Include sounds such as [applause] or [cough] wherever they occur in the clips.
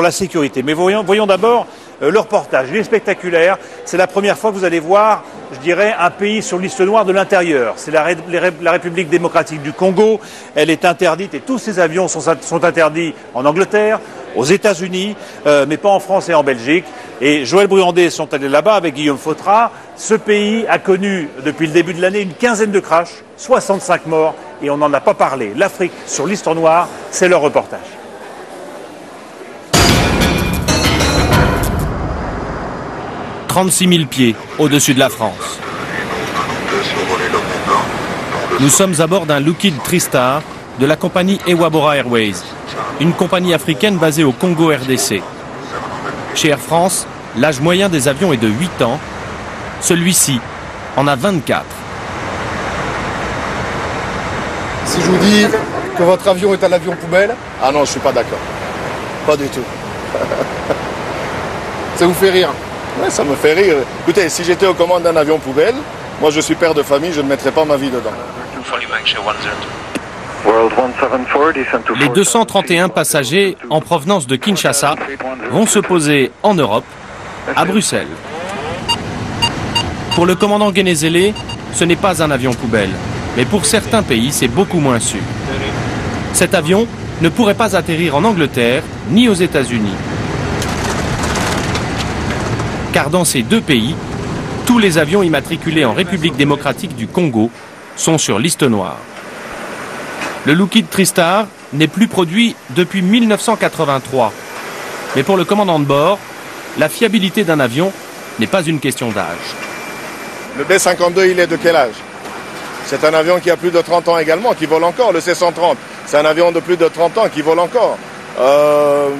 pour la sécurité. Mais voyons, voyons d'abord euh, le reportage. Il est spectaculaire. C'est la première fois que vous allez voir, je dirais, un pays sur liste noire de l'intérieur. C'est la, République démocratique du Congo. Elle est interdite et tous ces avions sont, sont interdits en Angleterre, aux États-Unis, euh, mais pas en France et en Belgique. Et Joël Bruandé sont allés là-bas avec Guillaume Fautra. Ce pays a connu depuis le début de l'année une quinzaine de crashs, 65 morts, et on n'en a pas parlé. L'Afrique sur liste noire, c'est leur reportage. 36 000 pieds au-dessus de la France. Nous sommes à bord d'un Lockheed Tristar de la compagnie Ewabora Airways, une compagnie africaine basée au Congo RDC. Chez Air France, l'âge moyen des avions est de 8 ans. Celui-ci en a 24. Si je vous dis que votre avion est un avion poubelle, ah non, je suis pas d'accord. Pas du tout. [laughs] Ça vous fait rire ça me fait rire. Écoutez, si j'étais aux commandes d'un avion poubelle, moi je suis père de famille, je ne mettrais pas ma vie dedans. Les 231 passagers en provenance de Kinshasa vont se poser en Europe, à Bruxelles. Pour le commandant Guénézélé, ce n'est pas un avion poubelle, mais pour certains pays, c'est beaucoup moins sûr. Cet avion ne pourrait pas atterrir en Angleterre ni aux États-Unis car dans ces deux pays, tous les avions immatriculés en République démocratique du Congo sont sur liste noire. Le Lockheed Tristar n'est plus produit depuis 1983. Mais pour le commandant de bord, la fiabilité d'un avion n'est pas une question d'âge. Le B-52, il est de quel âge? C'est un avion qui a plus de 30 ans également, qui vole encore. Le C-130, c'est un avion de plus de 30 ans qui vole encore. Euh,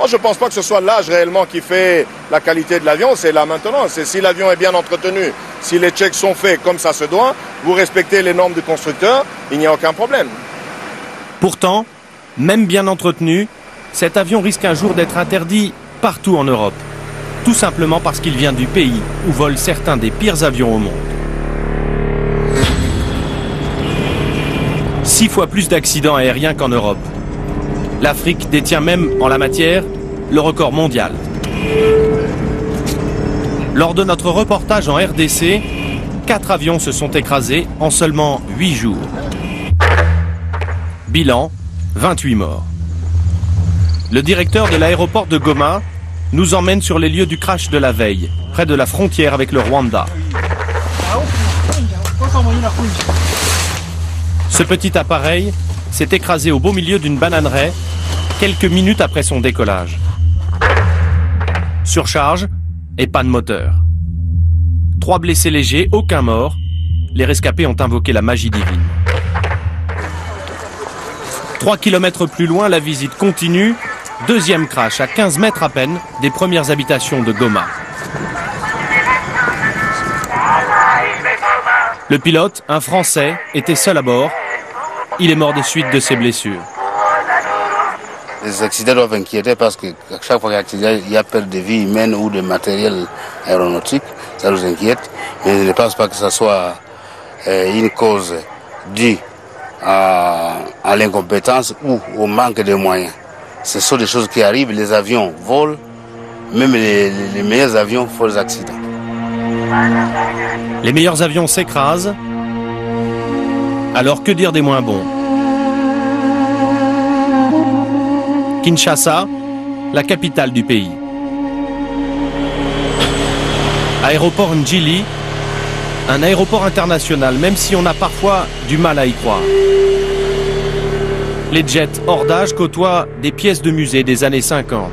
moi, je ne pense pas que ce soit l'âge réellement qui fait la qualité de l'avion, c'est la maintenance. Et si l'avion est bien entretenu, si les checks sont faits comme ça se doit, vous respectez les normes du constructeur, il n'y a aucun problème. Pourtant, même bien entretenu, cet avion risque un jour d'être interdit partout en Europe. Tout simplement parce qu'il vient du pays où volent certains des pires avions au monde. Six fois plus d'accidents aériens qu'en Europe. L'Afrique détient même, en la matière, le record mondial. Lors de notre reportage en RDC, quatre avions se sont écrasés en seulement huit jours. Bilan, 28 morts. Le directeur de l'aéroport de Goma nous emmène sur les lieux du crash de la veille, près de la frontière avec le Rwanda. Ce petit appareil s'est écrasé au beau milieu d'une bananeraie quelques minutes après son décollage. Surcharge et pas de moteur. Trois blessés légers, aucun mort. Les rescapés ont invoqué la magie divine. Trois kilomètres plus loin, la visite continue. Deuxième crash à 15 mètres à peine des premières habitations de Goma. Le pilote, un Français, était seul à bord. Il est mort des suites de ses blessures. Les accidents doivent inquiéter parce que chaque fois qu'il y y a perte de vie humaine ou de matériel aéronautique, ça nous inquiète. Mais je ne pense pas que ce soit euh, une cause due à, l'incompétence ou au manque de moyens. Ce sont des choses qui arrivent, les avions volent, même les, les meilleurs avions font des accidents. Les meilleurs avions s'écrasent, alors que dire des moins bons? Kinshasa, la capitale du pays. Aéroport Njili, un aéroport international, même si on a parfois du mal à y croire. Les jets hors d'âge côtoient des pièces de musée des années 50.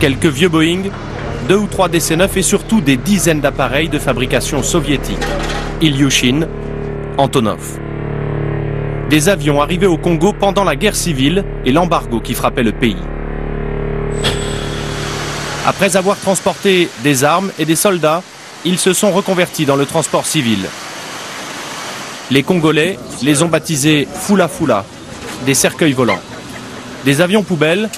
Quelques vieux Boeing, deux ou trois DC-9 et surtout des dizaines d'appareils de fabrication soviétique. Ilyushin, Antonov des avions arrivés au Congo pendant la guerre civile et l'embargo qui frappait le pays. Après avoir transporté des armes et des soldats, ils se sont reconvertis dans le transport civil. Les Congolais les ont baptisés Fula Fula, des cercueils volants. Des avions poubelles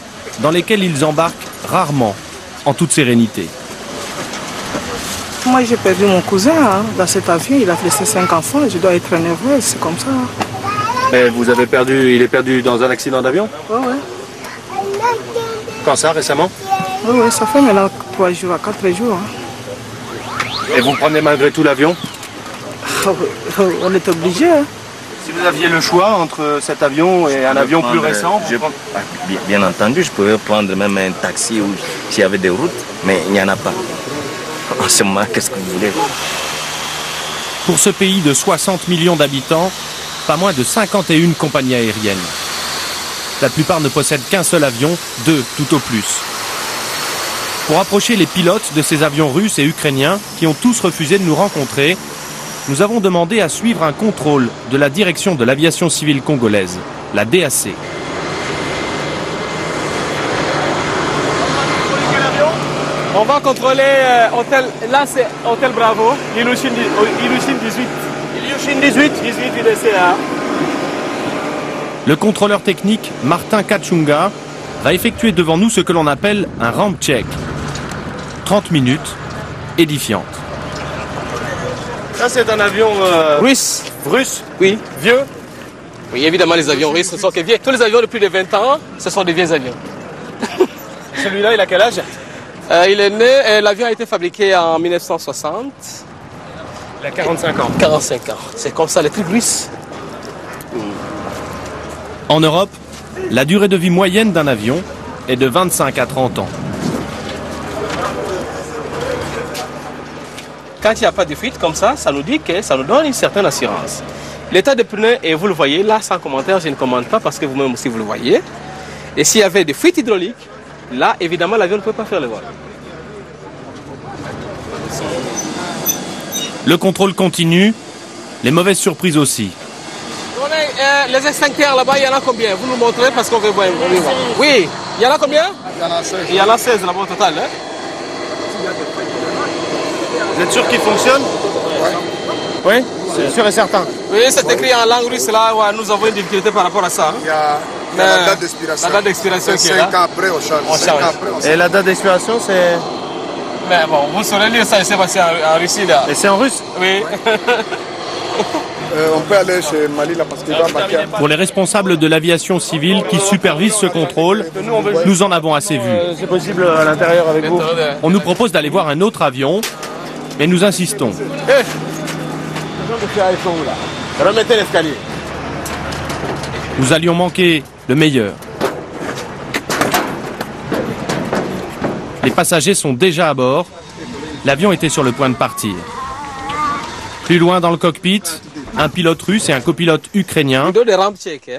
dans lesquels ils embarquent rarement, en toute sérénité. Moi j'ai perdu mon cousin hein, dans cet avion, il a laissé cinq enfants, je dois être nerveuse, c'est comme ça. Mais vous avez perdu, il est perdu dans un accident d'avion Ouais, ouais. Quand ça, récemment Oui, oui, ça fait maintenant 3 jours, 4 jours. hein. Et vous prenez malgré tout l'avion On est obligé. hein. Si vous aviez le choix entre cet avion et un avion plus prendre- récent, je- ah, bien, bien entendu, je pouvais prendre même un taxi où s'il y avait des routes, mais il n'y en a pas. En ce moment, qu'est-ce que vous voulez? Pour ce pays de 60 millions d'habitants, pas moins de 51 compagnies aériennes. La plupart ne possèdent qu'un seul avion, deux tout au plus. Pour approcher les pilotes de ces avions russes et ukrainiens, qui ont tous refusé de nous rencontrer, nous avons demandé à suivre un contrôle de la direction de l'aviation civile congolaise, la DAC. On va contrôler euh. Là, c'est hôtel Bravo, Ilushin 18. Ilushin 18 18 UDCA. Le contrôleur technique, Martin Kachunga, va effectuer devant nous ce que l'on appelle un ramp check. 30 minutes, édifiantes. Ça, c'est un avion euh, russe. Russe Oui. Vieux Oui, évidemment, les avions russes, sont que vieux. Tous les avions de plus de 20 ans, ce sont des vieux avions. Celui-là, il a quel âge? Il est né, euh, l'avion a été fabriqué en 1960. Il a 45 ans. 45 ans. C'est comme ça, les trucs russes. En Europe, la durée de vie moyenne d'un avion est de 25 à 30 ans. Quand il n'y a pas de fuite comme ça, ça nous dit que ça nous donne une certaine assurance. L'état des pneus, et vous le voyez, là sans commentaire, je ne commente pas parce que vous-même aussi vous le voyez. Et s'il y avait des fuites hydrauliques, là évidemment l'avion ne peut pas faire le vol. Le contrôle continue, les mauvaises surprises aussi. Euh, les extincteurs là-bas, il y en a combien? Vous nous montrez parce qu'on veut voir. Oui, il y en a combien? Il y en a 16. Il y en a 16 là-bas au total. Hein? Vous êtes sûr qu'il fonctionne? Oui, c'est sûr et certain. oui, c'est écrit en langue russe là, ouais, nous avons une difficulté par rapport à ça. hein. Il y a, il y a Mais la date d'expiration. la date d'expiration qui est 5 là. ans après, on change. On 5 change. ans après, on change. Et la date d'expiration, c'est... Mais bon, vous saurez lire ça, c'est passé en, en Russie là. Et c'est en russe Oui. [laughs] Euh, on peut aller chez Mali là parce qu'il va marquer. Pour les responsables de l'aviation civile qui supervisent ce contrôle, nous en avons assez vu. C'est possible à l'intérieur avec vous On nous propose d'aller voir un autre avion, mais nous insistons. Remettez l'escalier. Nous allions manquer le meilleur. Les passagers sont déjà à bord. L'avion était sur le point de partir. Plus loin dans le cockpit, un pilote russe et un copilote ukrainien. Hein?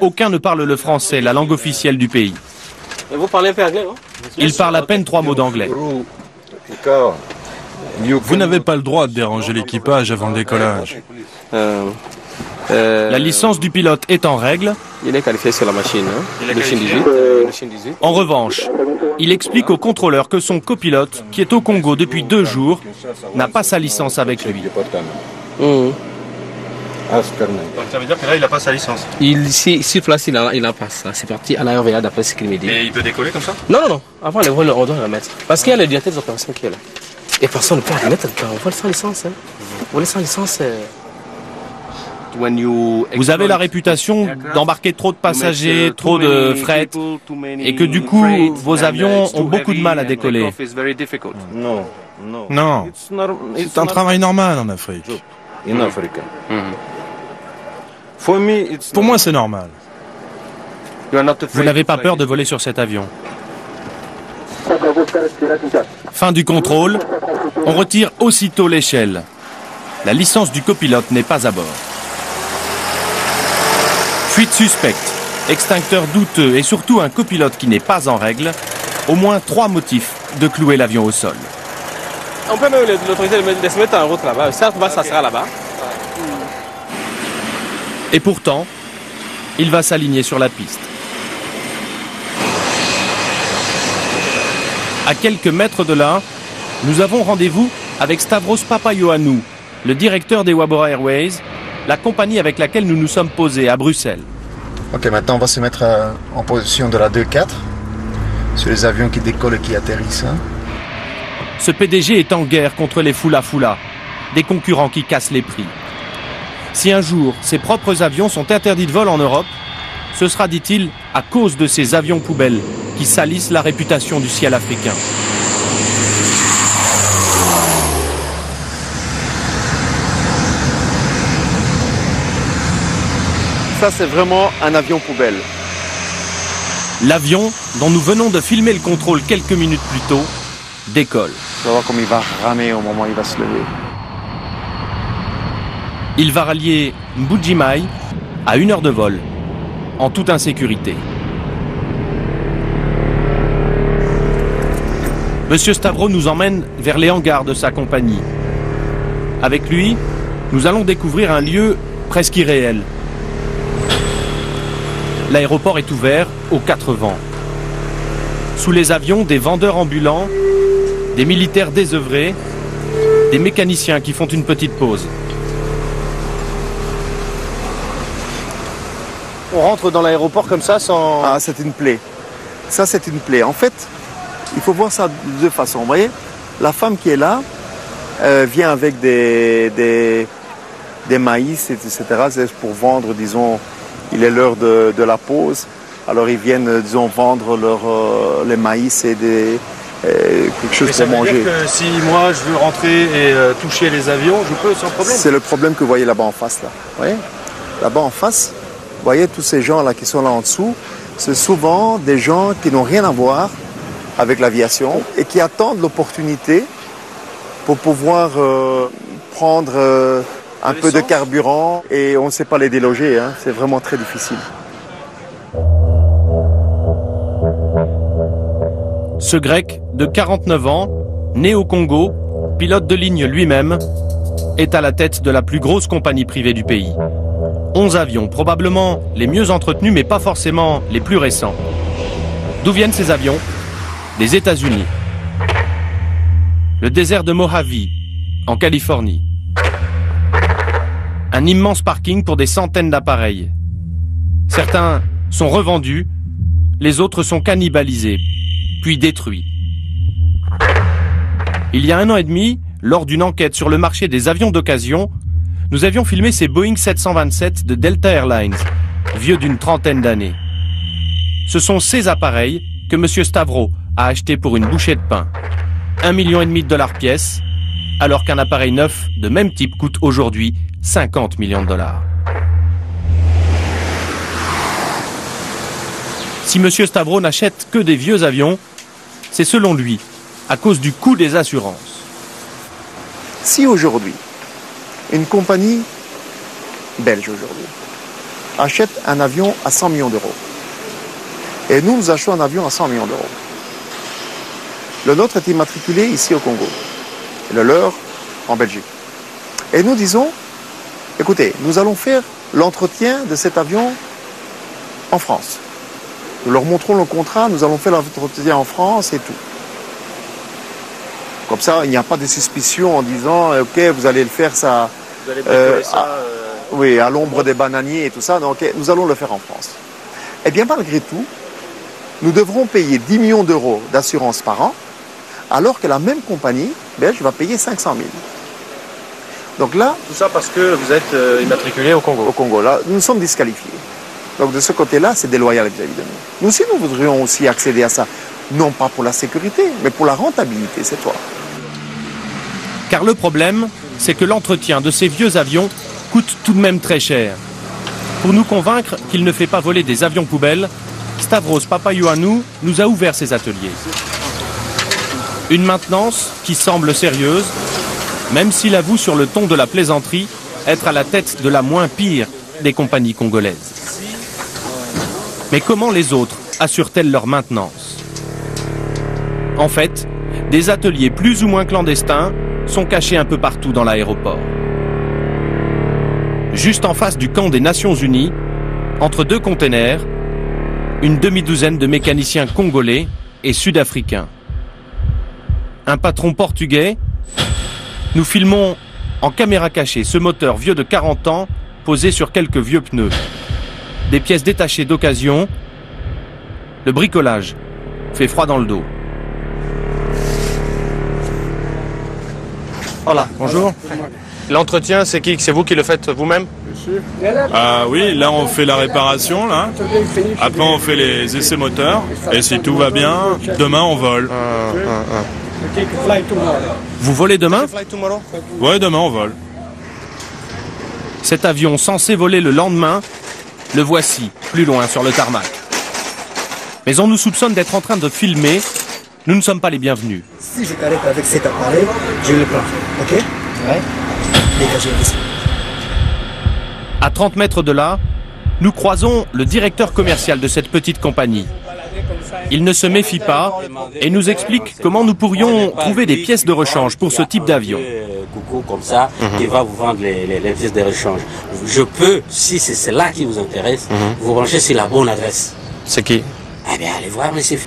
Aucun ne parle le français, la langue officielle du pays. Et vous parlez un peu anglais, non? Ils parlent à peine trois mots d'anglais. Vous n'avez pas le droit de déranger l'équipage avant le décollage. La licence du pilote est en règle. Il est qualifié sur la machine. Hein? Le Chine 18. Le Chine 18. En revanche, il explique au contrôleur que son copilote, qui est au Congo depuis deux jours, n'a pas sa licence avec lui. Mhm. Donc ça veut dire que là, il n'a pas sa licence. Il, si, place, il il en passe. hein. C'est parti à la RVA d'après ce qu'il me dit. Et il peut décoller comme ça? Non, non, non. Avant le vol, on doit la mettre. Parce qu'il y a le directeur des opérations qui est là. Et personne ne peut la mettre quand on vole sans licence. Hein. Voler sans licence, euh, Vous avez la réputation d'embarquer trop de passagers, trop de fret, et que du coup, vos avions ont beaucoup de mal à décoller. Non, c'est un travail normal en Afrique. Pour moi, c'est normal. Vous n'avez pas peur de voler sur cet avion. Fin du contrôle. On retire aussitôt l'échelle. La licence du copilote n'est pas à bord. Fuite suspecte, extincteur douteux et surtout un copilote qui n'est pas en règle. Au moins trois motifs de clouer l'avion au sol. On peut même l'autoriser de, de se mettre en route là-bas. Certes, ça sera là-bas. Et pourtant, il va s'aligner sur la piste. À quelques mètres de là, nous avons rendez-vous avec Stavros Papayoannou, le directeur des Wabora Airways, la compagnie avec laquelle nous nous sommes posés à Bruxelles. Ok, maintenant on va se mettre euh, en position de la 2-4 sur les avions qui décollent et qui atterrissent. hein. Ce PDG est en guerre contre les Fula Fula, des concurrents qui cassent les prix. Si un jour ses propres avions sont interdits de vol en Europe, ce sera, dit-il, à cause de ces avions poubelles qui qui salissent la réputation du ciel africain. Ça, c'est vraiment un avion poubelle. L'avion, dont nous venons de filmer le contrôle quelques minutes plus tôt, décolle. Tu vas voir comme il va ramer au moment où il va se lever. Il va rallier Mbujimai à une heure de vol, en toute insécurité. Monsieur Stavro nous emmène vers les hangars de sa compagnie. Avec lui, nous allons découvrir un lieu presque irréel. L'aéroport est ouvert aux quatre vents. Sous les avions, des vendeurs ambulants, des militaires désœuvrés, des mécaniciens qui font une petite pause. On rentre dans l'aéroport comme ça sans... Ah, c'est une plaie. Ça, c'est une plaie. En fait, il faut voir ça de deux façons. Vous voyez, la femme qui est là euh, vient avec des, des, des maïs, etc. C'est pour vendre, disons, il est l'heure de, de, la pause. Alors ils viennent, disons, vendre leur, euh, les maïs et des, euh, quelque chose Mais ça pour veut manger. dire que si moi je veux rentrer et euh, toucher les avions, je peux sans problème. C'est le problème que vous voyez là-bas en face. Là. Vous voyez? Là-bas en face, vous voyez tous ces gens-là qui sont là en dessous, c'est souvent des gens qui n'ont rien à voir avec l'aviation et qui attendent l'opportunité pour pouvoir euh, prendre euh, un peu de carburant et on ne sait pas les déloger. Hein. C'est vraiment très difficile. Ce grec de 49 ans, né au Congo, pilote de ligne lui-même, est à la tête de la plus grosse compagnie privée du pays. 11 avions, probablement les mieux entretenus mais pas forcément les plus récents. D'où viennent ces avions? Des États-Unis. Le désert de Mojave, en Californie. Un immense parking pour des centaines d'appareils. Certains sont revendus, les autres sont cannibalisés, puis détruits. Il y a un an et demi, lors d'une enquête sur le marché des avions d'occasion, nous avions filmé ces Boeing 727 de Delta Airlines, vieux d'une trentaine d'années. Ce sont ces appareils que M. Stavro a achetés pour une bouchée de pain. Un million et demi de dollars pièce, alors qu'un appareil neuf de même type coûte aujourd'hui 50 millions de dollars. Si M. Stavro n'achète que des vieux avions, c'est selon lui à cause du coût des assurances. Si aujourd'hui, une compagnie belge achète un avion à 100 millions d'euros, et nous, nous achetons un avion à 100 millions d'euros, le nôtre est immatriculé ici au Congo, et le leur en Belgique. Et nous disons, écoutez, nous allons faire l'entretien de cet avion en France. Nous leur montrons le contrat, nous allons faire l'entretien en France et tout. Comme ça, il n'y a pas de suspicion en disant, ok, vous allez le faire ça, Vous allez euh, ça, à- euh, oui, à l'ombre des bananiers et tout ça. Donc, nous allons le faire en France. Eh bien, malgré tout, nous devrons payer 10 millions d'euros d'assurance par an, alors que la même compagnie belge va payer 500 000. Donc là, Tout ça parce que vous êtes euh, immatriculé au Congo. au Congo, là, nous sommes disqualifiés. Donc de ce côté-là, c'est déloyal vis-à-vis de nous. Nous aussi, nous voudrions aussi accéder à ça. Non pas pour la sécurité, mais pour la rentabilité, c'est toi. Car le problème, c'est que l'entretien de ces vieux avions coûte tout de même très cher. Pour nous convaincre qu'il ne fait pas voler des avions poubelles, Stavros Papayoannou nous a ouvert ses ateliers. Une maintenance qui semble sérieuse, même s'il avoue sur le ton de la plaisanterie être à la tête de la moins pire des compagnies congolaises. Mais comment les autres assurent-elles leur maintenance? En fait, des ateliers plus ou moins clandestins sont cachés un peu partout dans l'aéroport. Juste en face du camp des Nations Unies, entre deux containers, une demi-douzaine de mécaniciens congolais et sud-africains. Un patron portugais. Nous filmons en caméra cachée ce moteur vieux de 40 ans posé sur quelques vieux pneus. Des pièces détachées d'occasion. Le bricolage fait froid dans le dos. Voilà. Bonjour. L'entretien, c'est qui? C'est vous qui le faites vous-même? Ah oui, là on fait la réparation, là. Après on fait les essais moteurs. Et si tout va bien, demain on vole. Vous volez demain Ouais, demain on vole. Cet avion censé voler le lendemain, le voici, plus loin sur le tarmac. Mais on nous soupçonne d'être en train de filmer. Nous ne sommes pas les bienvenus. Si je t'arrête avec cet appareil, je le prends. Ok? Ouais. Dégagez. À 30 mètres de là, nous croisons le directeur commercial de cette petite compagnie. Il ne se méfie pas et nous explique comment nous pourrions trouver des pièces de rechange pour ce type d'avion. Coucou comme ça, qui va vous vendre les, les- les pièces de rechange. Je peux, si c'est cela qui vous intéresse, vous brancher sur la bonne adresse. C'est qui? Eh bien, allez voir, monsieur.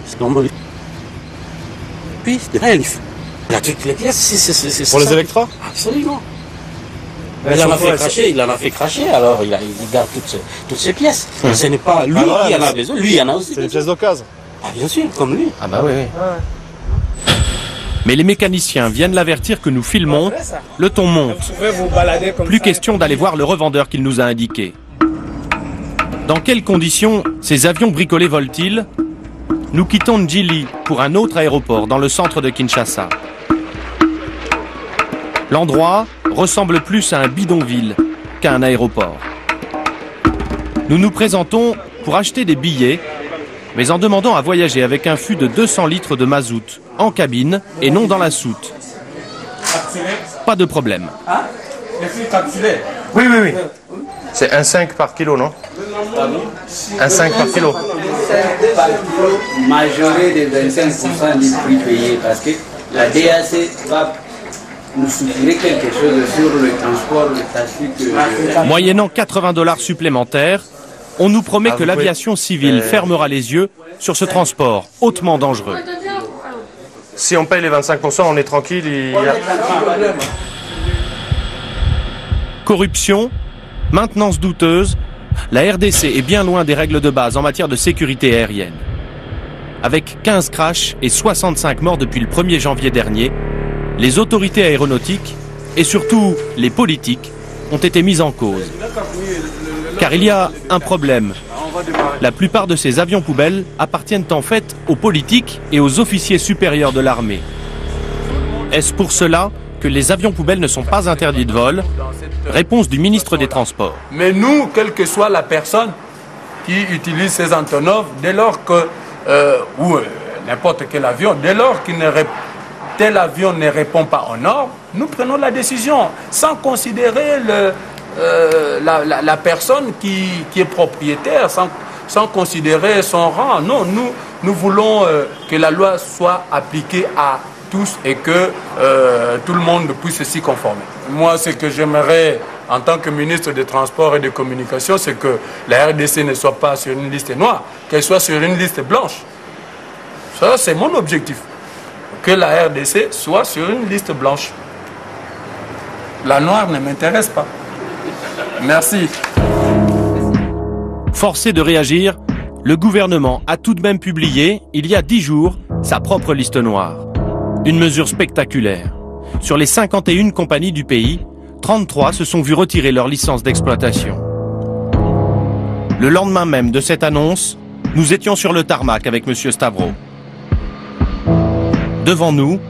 Puis, de là, il fait- il a toutes les pièces. c'est- Pour les électras? Absolument. Mais il en a fait cracher, il en a fait cracher, alors il, a- il garde toutes ces pièces. Hum. Ce n'est pas lui Ah, voilà, qui en a besoin, lui il en a aussi. C'est des pièces d'occasion. Ah, bien sûr, comme lui. Ah bah oui, Mais les mécaniciens viennent l'avertir que nous filmons, le ton monte. Plus question d'aller voir le revendeur qu'il nous a indiqué. Dans quelles conditions ces avions bricolés volent-ils? Nous quittons Ndjili pour un autre aéroport dans le centre de Kinshasa. L'endroit ressemble plus à un bidonville qu'à un aéroport. Nous nous présentons pour acheter des billets, mais en demandant à voyager avec un fût de 200 litres de mazout en cabine et non dans la soute. Pas de problème. Oui, oui, oui. C'est un 5 par kilo, non? Un 5 par kilo. majoré de 25% du prix payé parce que la DAC va nous quelque chose sur le transport, le trafic. Moyennant 80 dollars supplémentaires, on nous promet Ah, que l'aviation civile Euh. fermera les yeux sur ce transport hautement dangereux. Si on paye les 25%, on est tranquille. il y a- Corruption, maintenance douteuse, la RDC est bien loin des règles de base en matière de sécurité aérienne. Avec 15 crashs et 65 morts depuis le 1er janvier dernier, les autorités aéronautiques et surtout les politiques ont été mises en cause. Car il y a un problème. La plupart de ces avions poubelles appartiennent en fait aux politiques et aux officiers supérieurs de l'armée. Est-ce pour cela que les avions poubelles ne sont pas interdits de vol? Réponse du ministre des Transports. Mais nous, quelle que soit la personne qui utilise ces Antonov, dès lors que, euh, ou euh, n'importe quel avion, dès lors que tel avion ne répond pas aux normes, nous prenons la décision sans considérer le, euh, la, la- personne qui, qui est propriétaire, sans, sans considérer son rang. Non, nous, nous voulons euh, que la loi soit appliquée à tous et que euh, tout le monde puisse s'y conformer. Moi, ce que j'aimerais en tant que ministre des Transports et des Communications, c'est que la RDC ne soit pas sur une liste noire, qu'elle soit sur une liste blanche. Ça, c'est mon objectif. Que la RDC soit sur une liste blanche. La noire ne m'intéresse pas. Merci. Forcé de réagir, le gouvernement a tout de même publié, il y a dix jours, sa propre liste noire. Une mesure spectaculaire. Sur les 51 compagnies du pays, 33 se sont vues retirer leur licence d'exploitation. Le lendemain même de cette annonce, nous étions sur le tarmac avec M. Stavro. Devant nous,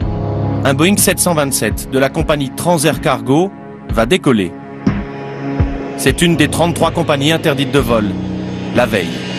un Boeing 727 de la compagnie Transair Cargo va décoller. C'est une des 33 compagnies interdites de vol, la veille.